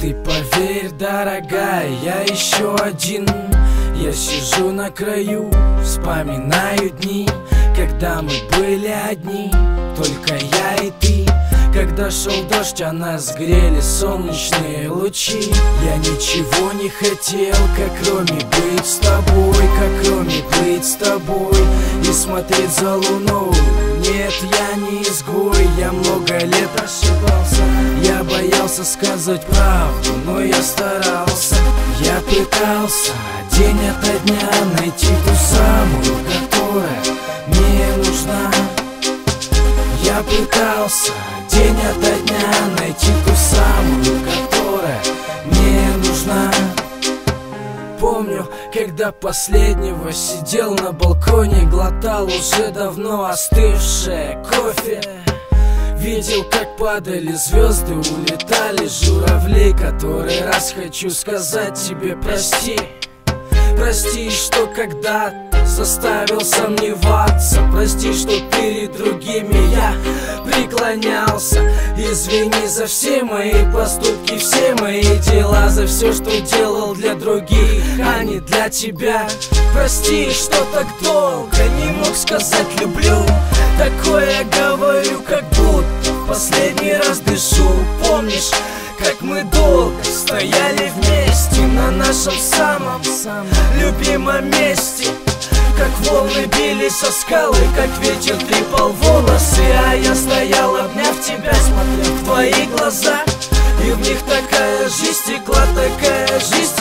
Ты поверь, дорогая, я еще один. Я сижу на краю, вспоминаю дни Когда мы были одни, только я и ты когда шел дождь, а нас грели солнечные лучи. Я ничего не хотел, как кроме быть с тобой Как кроме быть с тобой. И смотреть за луной Нет, я не изгой, я много лет ошибался. Я боялся сказать правду, но я старался. Я пытался день ото дня найти ту самую, которая мне нужна. Я пытался день ото дня найти ту самую, которая мне нужна. Помню, когда последнего сидел на балконе Глотал уже давно остывшее кофе Видел, как падали звезды, улетали журавли Который раз хочу сказать тебе прости. Прости, что когда заставил сомневаться Прости, что перед другими я преклонялся. Извини за все мои поступки, все мои дела За все, что делал для других, а не для тебя. Прости, что так долго не мог сказать люблю Такое стояли вместе На нашем самом, любимом месте. Как волны бились со скалы Как ветер трепал волосы А я стоял, обняв тебя Смотрел в твои глаза. И в них такая жизнь текла, такая жизнь